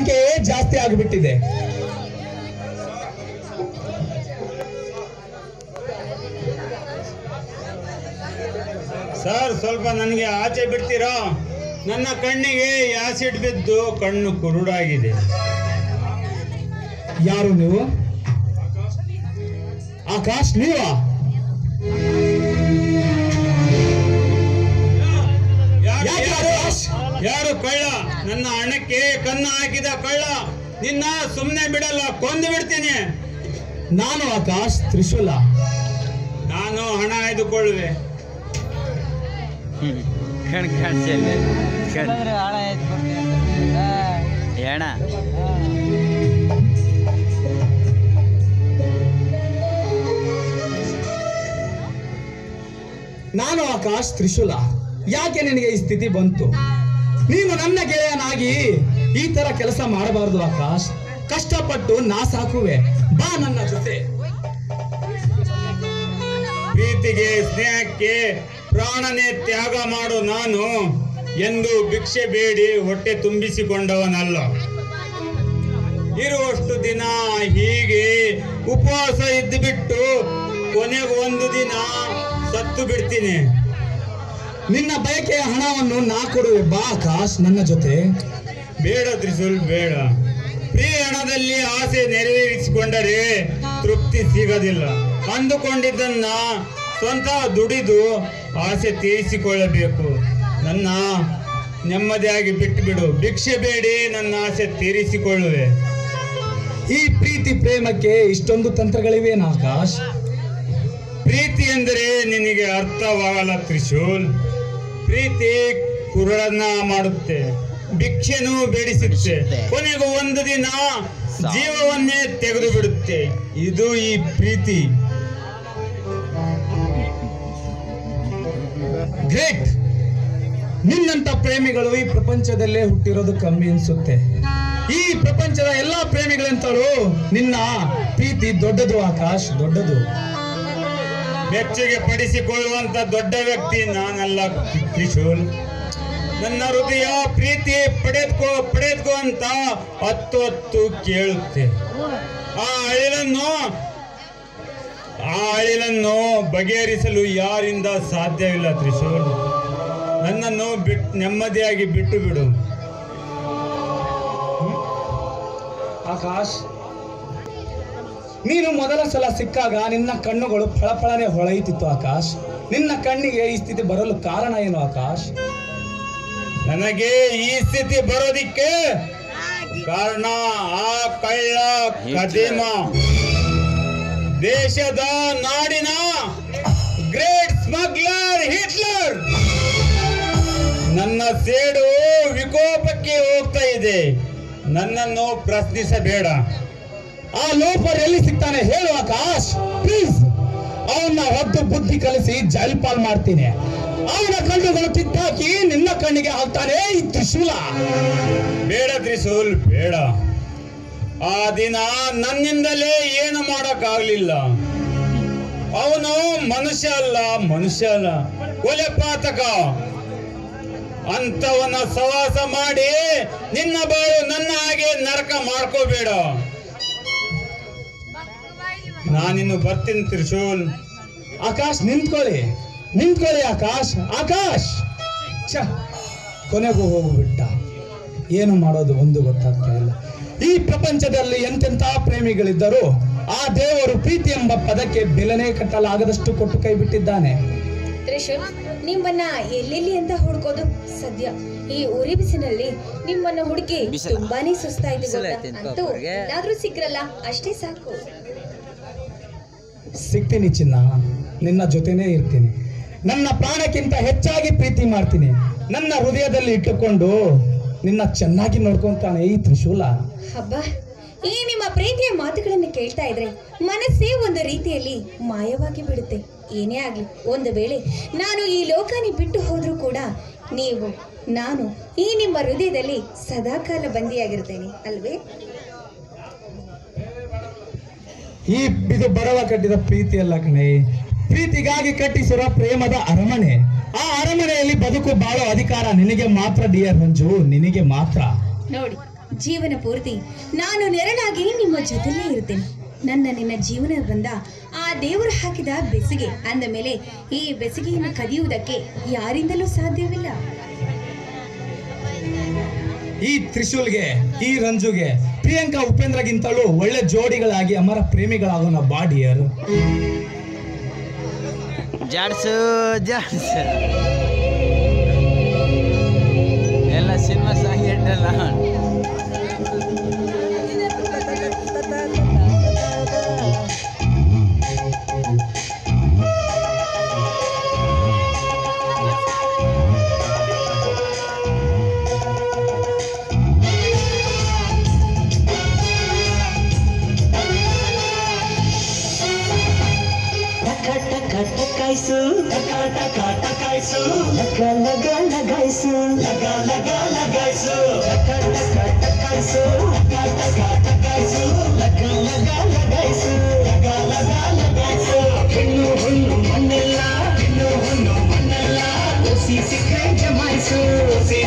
ಸಂಖ್ಯೆಯೇ ಜಾಸ್ತಿ ಆಗಿಬಿಟ್ಟಿದೆ. ಸರ್ ಸ್ವಲ್ಪ ನನಗೆ ಆಚೆ ಬಿಡ್ತೀರಾ? ನನ್ನ ಕಣ್ಣಿಗೆ ಆಸಿಡ್ ಬಿದ್ದು ಕಣ್ಣು ಕುರುಡಾಗಿದೆ. ಯಾರು ನೀವು? ಆಕಾಶ್ ನೀವಾ? ಕನ್ನ ಹಾಕಿದ ಕಳ್ಳ ನಿನ್ನ ಸುಮ್ಮನೆ ಬಿಡಲ್ಲ ಕೊಂದು ಬಿಡ್ತೀನಿ. ನಾನು ಆಕಾಶ್ ತ್ರಿಶೂಲ. ನಾನು ಹಣ ಆಯ್ದುಕೊಳ್ಳುವೆ. ಹೇಳ ನಾನು ಆಕಾಶ್ ತ್ರಿಶೂಲ. ಯಾಕೆ ನಿನಗೆ ಈ ಸ್ಥಿತಿ ಬಂತು? ನೀನು ನನ್ನ ಗೆಳೆಯನಾಗಿ ಈ ತರ ಕೆಲಸ ಮಾಡಬಾರದು ಆಕಾಶ್. ಕಷ್ಟಪಟ್ಟು ನಾ ಸಾಕುವೆ ಬಾ ನನ್ನ ಜೊತೆ. ಪ್ರೀತಿಗೆ ಸ್ನೇಹಕ್ಕೆ ಪ್ರಾಣನೇ ತ್ಯಾಗ ಮಾಡು ನಾನು ಎಂದು ಭಿಕ್ಷೆ ಬೇಡಿ ಹೊಟ್ಟೆ ತುಂಬಿಸಿಕೊಂಡವನಲ್ಲ. ಇರುವಷ್ಟು ದಿನ ಹೀಗೆ ಉಪವಾಸ ಇದ್ದು ಬಿಟ್ಟು ಕೊನೆಗೆ ಒಂದು ದಿನ ಸತ್ತು ಬಿಡ್ತೀನಿ. ನಿನ್ನ ಬಯಕೆಯ ಹಣವನ್ನು ನಾ ಕೊಡುವೆ. ಬಾ ಆಕಾಶ್ ನನ್ನ ಜೊತೆ. ಬೇಡ ತ್ರಿಶೂಲ್ ಬೇಡ. ಪ್ರೀ ಹಣದಲ್ಲಿ ಆಸೆ ನೆರವೇರಿಸಿಕೊಂಡರೆ ತೃಪ್ತಿ ಸಿಗದಿಲ್ಲ. ಅಂದುಕೊಂಡಿದ್ದನ್ನ ಸ್ವಂತ ದುಡಿದು ಆಸೆ ತೀರಿಸಿಕೊಳ್ಳಬೇಕು. ನನ್ನ ನೆಮ್ಮದಿಯಾಗಿ ಬಿಟ್ಟು ಬಿಡು ಭಿಕ್ಷೆ ಬೇಡಿ ನನ್ನ ಆಸೆ ತೀರಿಸಿಕೊಳ್ಳುವೆ. ಈ ಪ್ರೀತಿ ಪ್ರೇಮಕ್ಕೆ ಇಷ್ಟೊಂದು ತಂತ್ರಗಳಿವೆ ಆಕಾಶ್ ಪ್ರೀತಿ ಎಂದರೆ ನಿನಗೆ ಅರ್ಥವಾಗಲ್ಲ ತ್ರಿಶೂಲ್. ಪ್ರೀತಿ ಕುರುಳನ್ನ ಮಾಡುತ್ತೆ. ಭಿಕ್ಷೆನೂ ಬೇಡಿಸುತ್ತೆ ಕೊನೆಗೂ ಒಂದು ದಿನ ಜೀವವನ್ನೇ ತೆಗೆದು ಬಿಡುತ್ತೆ ಇದು ಈ ಪ್ರೀತಿ. ಗ್ರೇಟ್. ನಿನ್ನಂತ ಪ್ರೇಮಿಗಳು ಈ ಪ್ರಪಂಚದಲ್ಲೇ ಹುಟ್ಟಿರೋದು ಕಮ್ಮಿ ಅನ್ಸುತ್ತೆ. ಈ ಪ್ರಪಂಚದ ಎಲ್ಲಾ ಪ್ರೇಮಿಗಳಂತಲೂ ನಿನ್ನ ಪ್ರೀತಿ ದೊಡ್ಡದು ಆಕಾಶ್ ದೊಡ್ಡದು. ಬೆಚ್ಚಗೆ ಪಡಿಸಿಕೊಳ್ಳುವಂತ ದೊಡ್ಡ ವ್ಯಕ್ತಿ ನಾನಲ್ಲ ತ್ರಿಶೂಲ್. ನನ್ನ ಹೃದಯ ಪ್ರೀತಿ ಪಡೆದ್ಕೋ ಪಡೆದ್ಕೋ ಅಂತ ಹತ್ತು ಹತ್ತು ಕೇಳುತ್ತೆ. ಆ ಅಳಿಲನ್ನು ಆ ಅಳಿಲನ್ನು ಬಗೆಹರಿಸಲು ಯಾರಿಂದ ಸಾಧ್ಯವಿಲ್ಲ ತ್ರಿಶೂಲ್. ನನ್ನನ್ನು ಬಿಟ್ಟು ನೆಮ್ಮದಿಯಾಗಿ ಬಿಟ್ಟು ಬಿಡು. ಆಕಾಶ್, ನೀನು ಮೊದಲ ಸಲ ಸಿಕ್ಕಾಗ ನಿನ್ನ ಕಣ್ಣುಗಳು ಫಳಫಳನೆ ಹೊಳೆಯುತ್ತಿತ್ತು ಆಕಾಶ್. ನಿನ್ನ ಕಣ್ಣಿಗೆ ಈ ಸ್ಥಿತಿ ಬರಲು ಕಾರಣ ಏನು ಆಕಾಶ್? ನನಗೆ ಈ ಸ್ಥಿತಿ ಬರೋದಿಕ್ಕೆ ಕಾರಣ ಆ ಕಳ್ಳ ಕದೀಮ. ದೇಶದ ನಾಡಿನ ಗ್ರೇಟ್ ಸ್ಮಗ್ಲರ್ ಹಿಟ್ಲರ್. ನನ್ನ ಸೇಡು ವಿಕೋಪಕ್ಕೆ ಹೋಗ್ತಾ ಇದೆ. ನನ್ನನ್ನು ಪ್ರಶ್ನಿಸಬೇಡ. ಆ ಲೋಪರ್ ಎಲ್ಲಿ ಸಿಗ್ತಾನೆ ಹೇಳು ಆಕಾಶ್ ಪ್ಲೀಸ್ ಅವನ್ನ ಹೊತ್ತು ಬುದ್ಧಿ ಕಲಿಸಿ ಜೈಪಾಲ್ ಮಾಡ್ತೀನಿ. ಅವನ ಕಣ್ಣುಗಳು ಕಿತ್ತಾಕಿ ನಿನ್ನ ಕಣ್ಣಿಗೆ ಹಾಕ್ತಾನೆ ಈ ತ್ರಿಶೂಲ. ಬೇಡ ತ್ರಿಶೂಲ್ ಬೇಡ. ಆ ದಿನ ನನ್ನಿಂದಲೇ ಏನು ಮಾಡೋಕ್ಕಾಗ್ಲಿಲ್ಲ. ಅವನು ಮನುಷ್ಯ ಅಲ್ಲ ಮನುಷ್ಯ ಅಲ್ಲ. ಕೊಲೆ ಪಾತಕ. ಅಂತವನ ಸವಾಸ ಮಾಡಿ ನಿನ್ನ ಬಾಳು ನನ್ನ ಹಾಗೆ ನರಕ ಮಾಡ್ಕೋಬೇಡ. ನಾನಿನ್ನು ಬರ್ತೀನಿ ತ್ರಿಶೂಲ್. ಆಕಾಶ್ ನಿಂತ್ಕೊಳ್ಳಿ. ನಿಂತ್ಕೊಳ್ಳಿ ಆಕಾಶ್ ಆಕಾಶ್! ಛ ಕೊನೆಗೂ ಹೋಗ್ಬಿಟ್ಟ. ಏನು ಮಾಡೋದು ಒಂದು ಗೊತ್ತಾಗ್ತಾ ಇಲ್ಲ. ಈ ಪ್ರಪಂಚದಲ್ಲಿ ಎಂತೆಂಥ ಪ್ರೇಮಿಗಳಿದ್ದರೂ ಆ ದೇವರು ಪ್ರೀತಿ ಎಂಬ ಪದಕ್ಕೆ ಬೆಲೆನೇ ಕಟ್ಟಲಾಗದಷ್ಟು ಕೊಟ್ಟು ಕೈ ಬಿಟ್ಟಿದ್ದಾನೆ. ತ್ರಿಶೂಲ್ ನಿಮ್ಮನ್ನ ಎಲ್ಲೆಲ್ಲಿ ಅಂತ ಹುಡುಕೋದು ಸದ್ಯ. ಈ ಉರಿ ಬಿಸಿನಲ್ಲಿ ನಿಮ್ಮನ್ನ ಹುಡುಕಿ? ತುಂಬಾನೇ ಸುಸ್ತಾಯ್ತು ಅಂತ. ಏನಾದ್ರೂ ಸಿಕ್ರಲ್ಲ ಅಷ್ಟೇ ಸಾಕು. ಸಿಗ್ತೀನಿ ಚಿನ್ನ. ನಿನ್ನ ಜೊತೆನೇ ಇರ್ತೀನಿ. ನನ್ನ ಪ್ರಾಣಕ್ಕಿಂತ ಹೆಚ್ಚಾಗಿ ಪ್ರೀತಿ ಮಾಡ್ತೀನಿ. ನನ್ನ ಹೃದಯದಲ್ಲಿ ಇಟ್ಟುಕೊಂಡು ನಿನ್ನ ಚೆನ್ನಾಗಿ ನೋಡ್ಕೊಂತಾನೆ ಈ ತ್ರಿಶೂಲ. ಹಬ್ಬ ಈ ನಿಮ್ಮ ಪ್ರೀತಿಯ ಮಾತುಗಳನ್ನು ಕೇಳ್ತಾ ಇದ್ರೆ ಮನಸ್ಸೇ ಒಂದು ರೀತಿಯಲ್ಲಿ ಮಾಯವಾಗಿ ಬಿಡುತ್ತೆ. ಏನೇ ಆಗಲಿ ಒಂದು ವೇಳೆ ನಾನು ಈ ಲೋಕನಿ ಬಿಟ್ಟು ಹೋದ್ರೂ ಕೂಡ ನೀವು ನಾನು ಈ ನಿಮ್ಮ ಹೃದಯದಲ್ಲಿ ಸದಾಕಾಲ ಬಂದಿಯಾಗಿರ್ತೇನೆ ಅಲ್ವೇ? ಈ ಇದು ಬಡವ ಕಟ್ಟಿದ ಪ್ರೀತಿ ಅಲ್ಲ ಕಣೆ. ಪ್ರೀತಿಗಾಗಿ ಕಟ್ಟಿಸಿರುವ ಪ್ರೇಮದ ಅರಮನೆ. ಆ ಅರಮನೆಯಲ್ಲಿ ಬದುಕು ಬಾಳೋ ಅಧಿಕಾರ ನಿನಗೆ ಮಾತ್ರ ಡಿಯರ್ ರಂಜು ನಿನಗೆ ಮಾತ್ರ. ನೋಡಿ ಜೀವನ ಪೂರ್ತಿ ನಾನು ನೆರಳಾಗಿ ನಿಮ್ಮ ಜೊತೆಲೇ ಇರ್ತೇನೆ ನನ್ನ ನಿನ್ನ ಜೀವನ ಬಂದ ಆ ದೇವರು ಹಾಕಿದ ಬೆಸಿಗೆ ಅಂದ ಮೇಲೆ ಈ ಬೆಸಿಗೆಯನ್ನು ಕದಿಯುವುದಕ್ಕೆ ಯಾರಿಂದಲೂ ಸಾಧ್ಯವಿಲ್ಲ. ಈ ತ್ರಿಶೂಲ್ಗೆ ಈ ರಂಜುಗೆ ಪ್ರಿಯಾಂಕಾ ಉಪೇಂದ್ರಗಿಂತಲೂ ಒಳ್ಳೆ ಜೋಡಿಗಳಾಗಿ ಅಮರ ಪ್ರೇಮಿಗಳಾಗೋಣ ಬಾಡಿಯರು ಜಾಡ್ಸು ಜಾಡ್ಸು. ಎಲ್ಲ ಸಿನಿಮಾ ಸಾಂಗ್ ಇಟ್ಟಲ್ಲ लगाइसु। लगा लगा लगाइसु लगा लगा लगाइसु। लगा लगा लगाइसु। लगा लगा लगाइसु लगा लगा लगाइसु लगा लगा लगाइसु। लगा लगा लगाइसु। हिन्नु हुन्नु मन्नला हिन्नु हुन्नु मन्नला ओसी सिखे जमाइसु। ओसी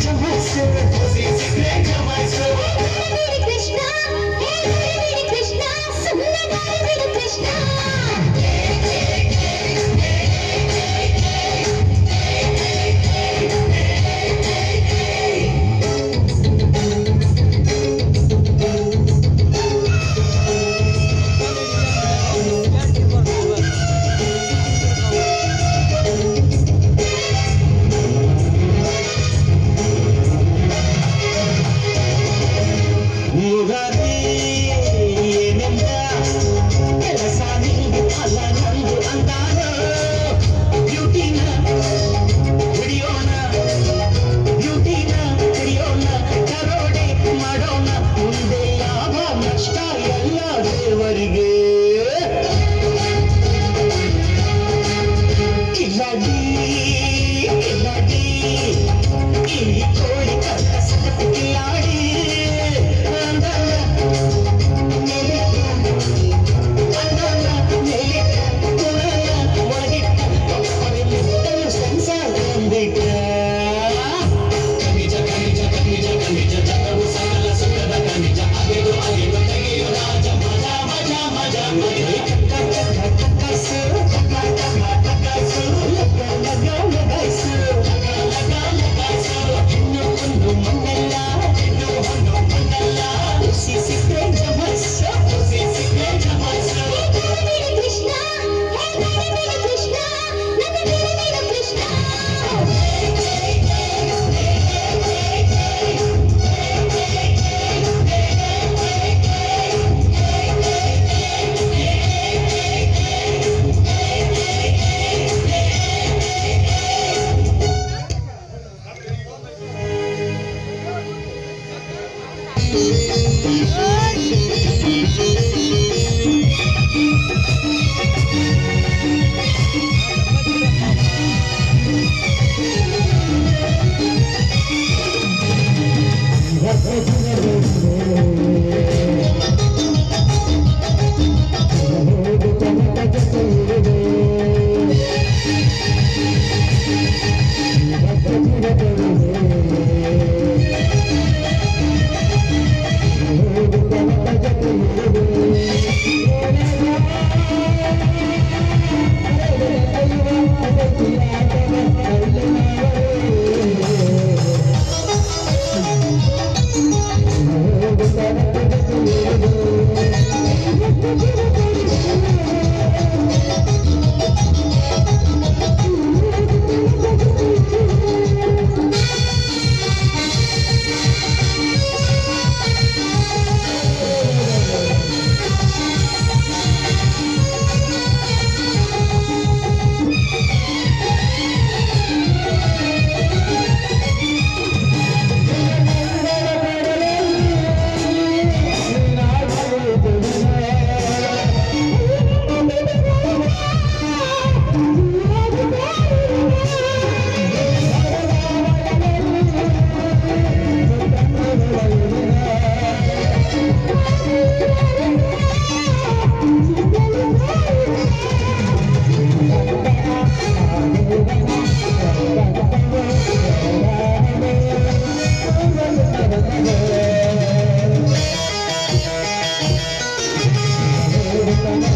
Krishna, Hare Krishna, Krishna, Hare Hare. I'm